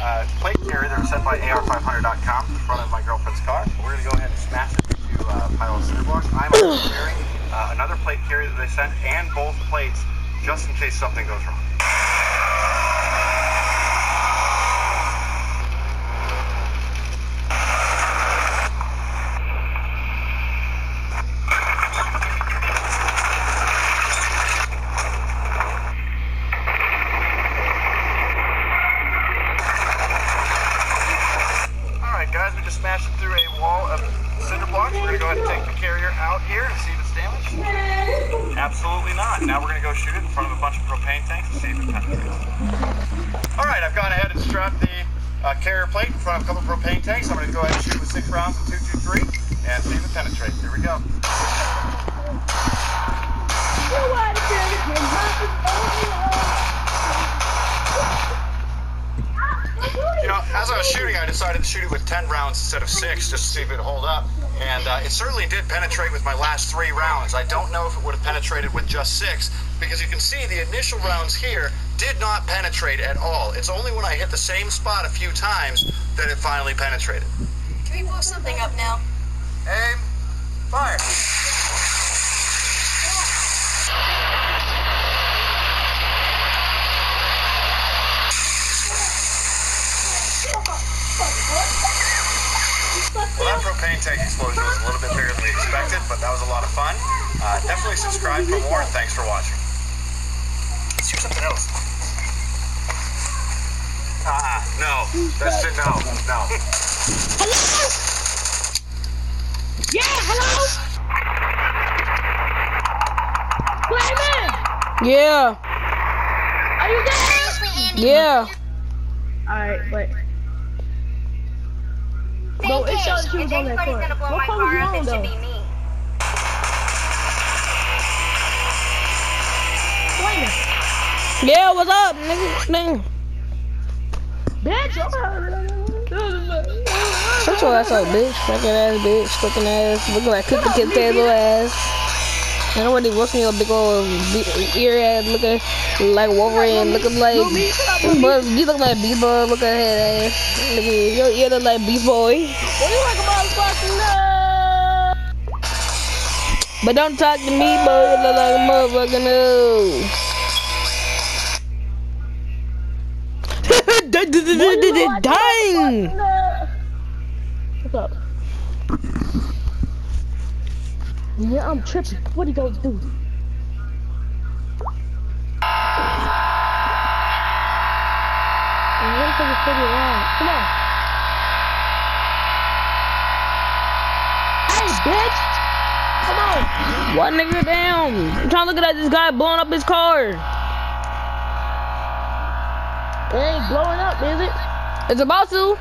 uh, plate carrier that was sent by AR500.com to the front of my girlfriend's car. We're going to go ahead and smash it into uh, pile of cinder blocks. I'm also carrying uh, another plate carrier that they sent and both plates just in case something goes wrong. Absolutely not. Now we're gonna go shoot it in front of a bunch of propane tanks and see if it penetrates. All right, I've gone ahead and strapped the uh, carrier plate in front of a couple of propane tanks. I'm gonna go ahead and shoot with six rounds of 223 and see if it penetrates. Here we go. You know, as I was shooting, I decided to shoot it with 10 rounds instead of six just to see if it'd hold up. And uh, it certainly did penetrate with my last three rounds. I don't know if it would have penetrated with just six because you can see the initial rounds here did not penetrate at all. It's only when I hit the same spot a few times that it finally penetrated. Can we blow something up now? Aim, fire. Well, that propane tank explosion was a little bit bigger than we expected, but that was a lot of fun. Uh, definitely subscribe for more, and thanks for watching. Let's do something else. Uh-uh, no. That's it, no, no. Hello? Yeah, hello? Clayman, Yeah, are you there? yeah. Alright, but Same Bro, it case. showed she was if on that anybody's gonna blow What my was car you up, on, it should though? be me. Yeah, what's up, nigga? Nigga. bitch, I'm Shut your ass up, bitch. Fucking ass, bitch. Fucking ass. Looking like cookie kid little ass. I don't really watching your big old be- ear ass looking like Wolverine, looking like. But you look like B-boy, look at head ass. Nigga, your ear look like B-boy. What you like a motherfucking nut? But don't talk to me, boy. You look like a motherfucking no. Dang! What's up? Yeah, I'm tripping. What are you gonna do? I'm gonna take around. Come on. Hey, bitch! Come on! What nigga down? I'm trying to look at this guy blowing up his car. It ain't blowing up, is it? It's about to.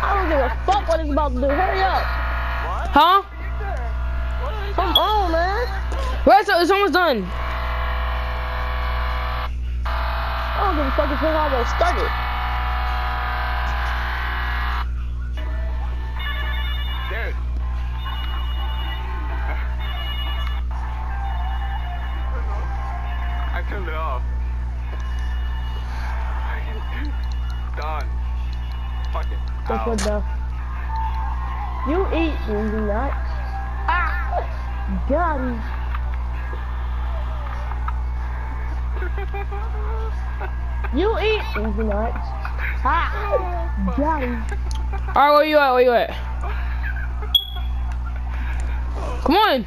I don't give a fuck what it's about to do. Hurry up! Huh? Come on, man! Right, so it's almost done. I don't give a fuck if it's almost started. I turned it off. Done. Fuck it. That's what the. You eat, you nuts. Ah! Got him. You eat, you nuts. Ah! Got him. Alright, where you at? Where you at? Come on.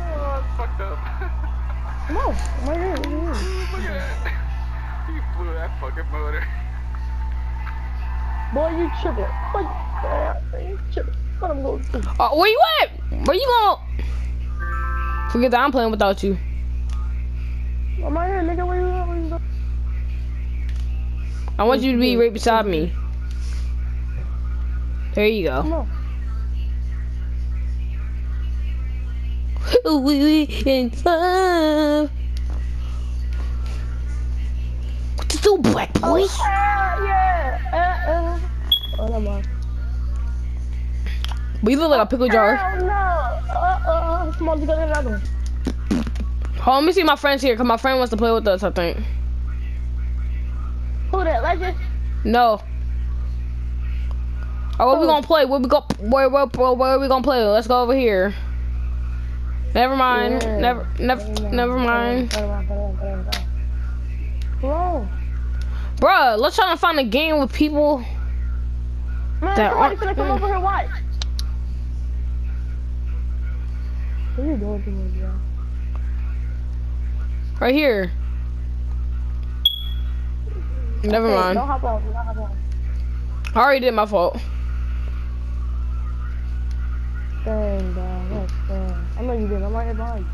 Oh, it's fucked up. Come on. I'm right here. Look at here. Look at that. You blew that fucking motor. Boy, you tripping. Boy, uh, you tripping. What I'm gonna do? Uh, where you at? Where you going? Forget that I'm playing without you. I'm right here, nigga. Where you at? Where you at? I want you to be right beside me. There you go. Ooh, we in love. What you do, black boy? Ah, yeah. Uh, uh. Oh. But you look like a pickle jar. Hell no. Uh, uh. Come on, let's go get another one. Hold on, let me see my friends here, cause my friend wants to play with us, I think. Who that, Legend? No. Oh, what we Oh. gonna play? What we go? Where, where, where, where we gonna play? Let's go over here. Never mind. Yeah. Never, never, never mind. Never mind, never mind, never mind. Come on. Bruh, let's try to find a game with people. Man, That aren't- finna come mm. over here, watch. What are you doing bro? Right here. Never Hey, mind. Don't hop on, don't hop on. I already did my fault. Dang, dang. I know you did, I'm right here behind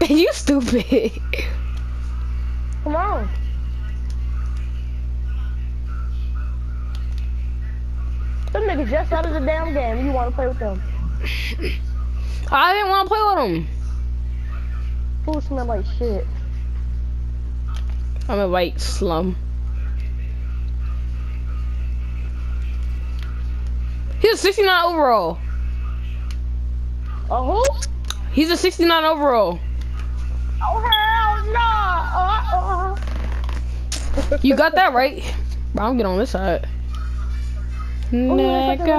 you. you stupid. Come on. Them niggas just out of the damn game. You want to play with them? I didn't want to play with him. Food smell like shit. I'm a white slum. A 69 overall. A who? He's a 69 overall. Oh hell no! Uh, uh. You got that right. Bro, I'm getting on this side. Oh, a- Nigga.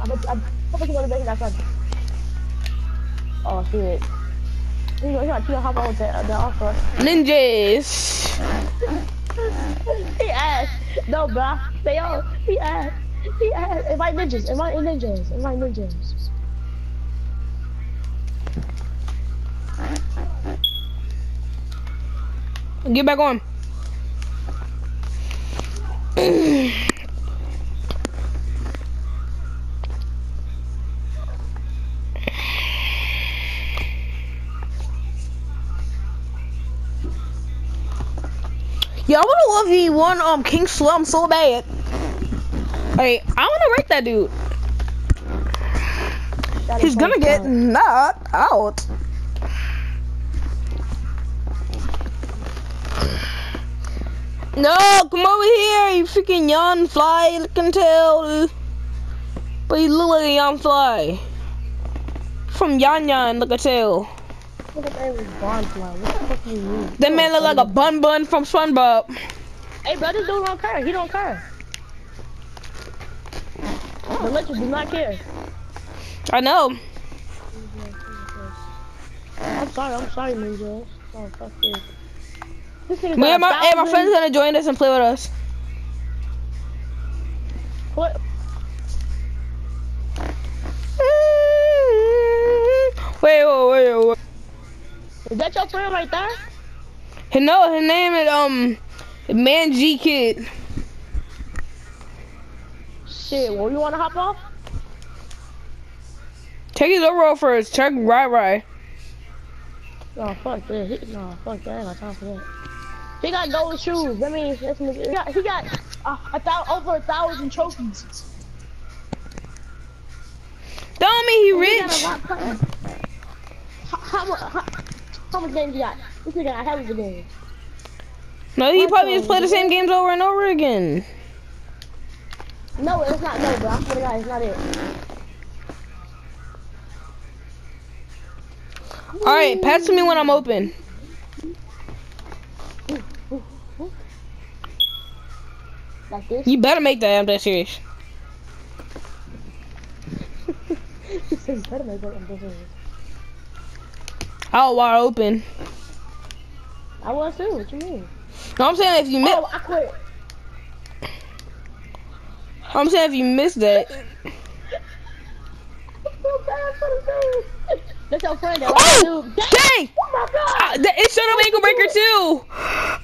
I bet- I I bet wanna make that. Oh shit. You know, you got to hop on with that, that offer. Ninjas. he asked. No, bruh. They all. He asked. He asked. Invite ninjas. Invite ninjas. Invite ninjas. Get back on. Yeah, I wanna love the one um King Slum so bad. Hey, I wanna rate that dude. That He's gonna get knocked out. No, come over here, you freaking young fly looking tail. But you look like a young fly. From Yan Yan, look at tail. Look at that with Bondfly. What the fuck you mean? That man look like a bun bun from SpongeBob. Hey, brother, dude don't care. He don't care. The legend does not care. I know. I'm sorry. I'm sorry, Ninja. Oh, fuck this. This Me and my, hey, my friend's gonna join us and play with us. What? Wait, wait, wait, wait. Is that your friend right there? No, his name is um Man G Kid. Shit, well, you wanna hop off? Take his overall first. Check right, right. Oh fuck that. He, no, fuck that. I ain't got time for that. He got gold shoes. That means that's. He got, he got uh, a thou, over a thousand trophies. Don't mean he He rich. of- How, how, how, how much games he got? This nigga got hell of a game. No, he probably just play the same games over and over again. No, it's not. No, bro. I swear to God, it's not it. All right, pass to me when I'm open. Like this. You better make that. I'm that serious. He said, "You better make it on this one." Wide open. I was too. What you mean? No, I'm saying if you oh, miss, Oh, I quit. I'm saying if you miss that. I feel bad for the dude. That's your friend. That Oh. Dang! dang! Oh my Uh, God! th- it should have ankle breaker too.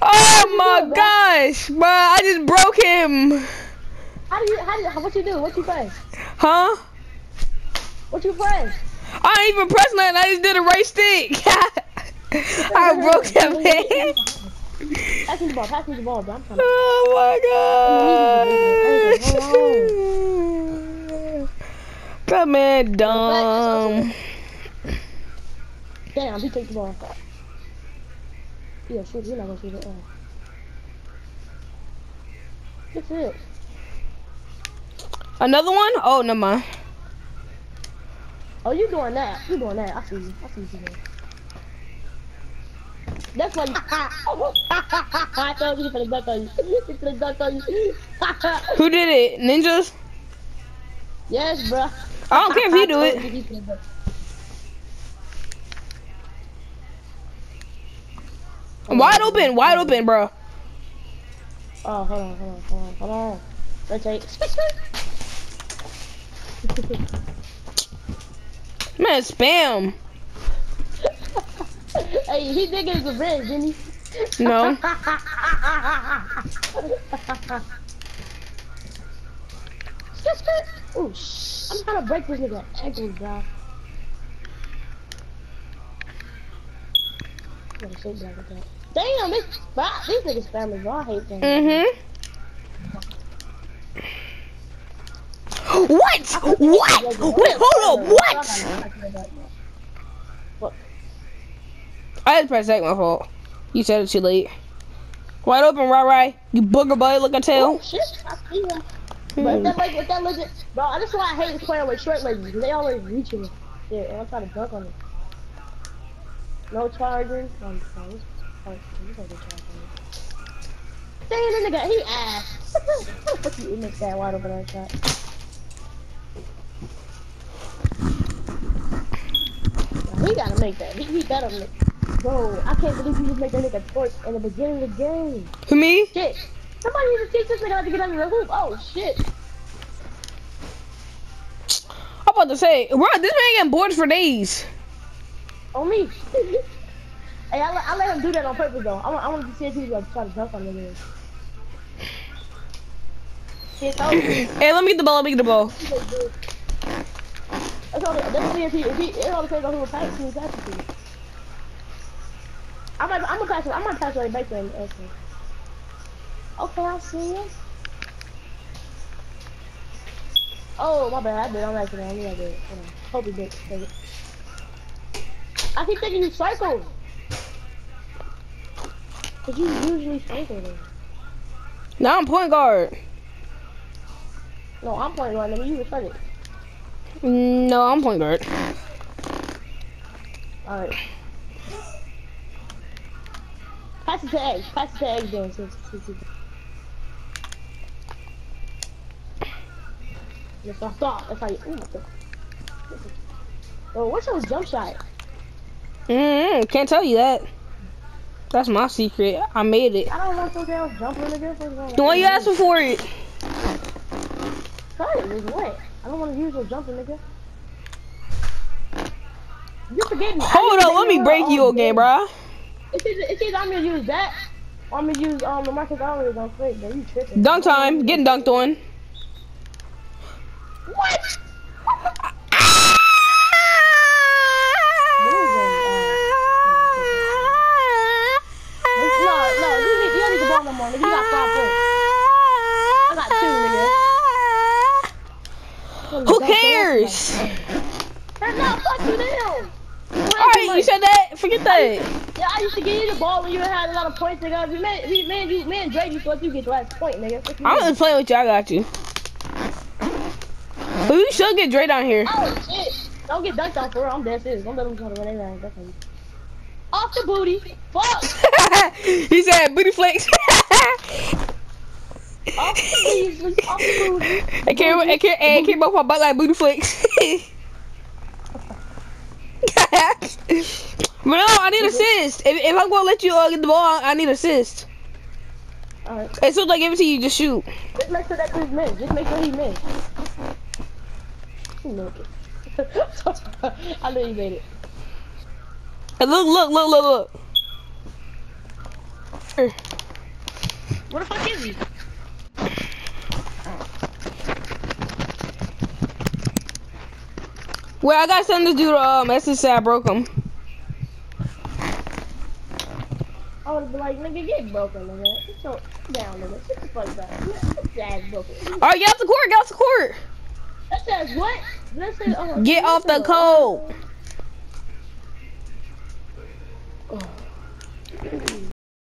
Oh my gosh, bro! I just broke him. How do you? How do you? What you do? What you play? Huh? What you play? I ain't even pressed nothing. I just did a right stick. I broke that man. Pass me the ball. Pass me the ball, bro. Oh my god! That man dumb. Damn, he took the ball. Yeah, shoot. You're not gonna shoot it. Uh. That's it. Another one? Oh, never mind. Oh, you doing that? You doing that? I see you. I see you. That's why. I told you for the duck on you. He's gonna duck on you. Who did it? Ninjas? yes, bro. I don't care if he do it. Wide open, wide open, bro. Oh, hold on, hold on, hold on, hold on. Rotate. Man, spam. hey, he did get his revenge, didn't he? No. oh, sh I'm trying to break this nigga ankles, bro. Gotta sit down with that. Damn, this, bro, these niggas family, bro. I hate them. Mm-hmm. What? What? Wait, hold up. What? What? I had to press X, my fault. You said it too late. Wide open, right, right. You booger boy looking Oh tail. shit! Hmm. I see him. But that like, if that legend, bro, that's why I hate playing with short. 'cause They always reaching me. Yeah, and I'm trying to dunk on them. No charging. This- oh, this nigga charging. Dang, that nigga, he ass. Fuck you, make that wide open that shot. He gotta make that. He better make. Bro, I can't believe you just make that nigga torch in the beginning of the game. Who me? Shit. Somebody needs to teach this nigga how to get under the hoop. Oh shit. I'm about to say, bro, this man getting bored for days. On me. hey, I, let- I let him do that on purpose though. I I want to see if he's gonna try to dunk on me. He. Hey, let me get the ball. Let me get the ball. That's all. That's see if he. If he it all depends on who pass who to. you. I'm gonna, I'm gonna pass. I'm gonna pass right back to him. actually. Okay, I'll see you. Oh, my bad. I did on accident. I knew I did. Hold on. Hope he did. Take it. I keep thinking you cycled. Cause you usually cycle though. Now I'm point guard. No, I'm playing right now. You reset it. No, I'm point guard. Alright. Pass it to Egg. Pass it to Egg then. Since, since you... Yes, I thought. That's how you. Ooh, what the- Oh, what's your jump shot? Mm, can't tell you that. That's my secret. I made it. I don't want no damn jumping again. The one you asked for it. It. It's wet. I don't want to use no jumping nigga. You forgetting? Hold on, let me break you again, day. bruh. It's either, it's either I'm gonna use that or I'm gonna use um the Marcus Alvarez on fake. But you tripping? Dunk time. Getting dunked on. What? No, no, you don't need the ball no more. Nigga, you got five points. I got two, nigga. Who cares? That's not fuck you Alright, you said that. Forget that. Yeah, I used to give you the ball when you had a lot of points, nigga. You man, you, man, you, man, Drake used to let you get the last point, nigga. I'm just playing with you. I got you. But we should get Dre down here. Oh shit! Don't get dunked on for real. I'm dead serious. Don't let him try to run around. That's you. Off the booty. Fuck. he said booty flakes. Off the booty. Off the booty. It came, it came, it came off my butt like booty flakes. but no, I need assist. If, if I'm gonna let you uh, get the ball, I need assist. Alright. As soon as I give it to you, just shoot. Just make sure that dude's missed. Just make sure he missed. He made it. I know you made it. And look, look, look, look, look. Where the fuck is he? Well, I gotta send this dude um message say I broke him. I would be like, nigga, get broken, nigga. Sit your down, nigga. Sit the fuck down. Get your ass broken. Alright, get off the court, get off the court. That says what? That says, uh, Get off the court.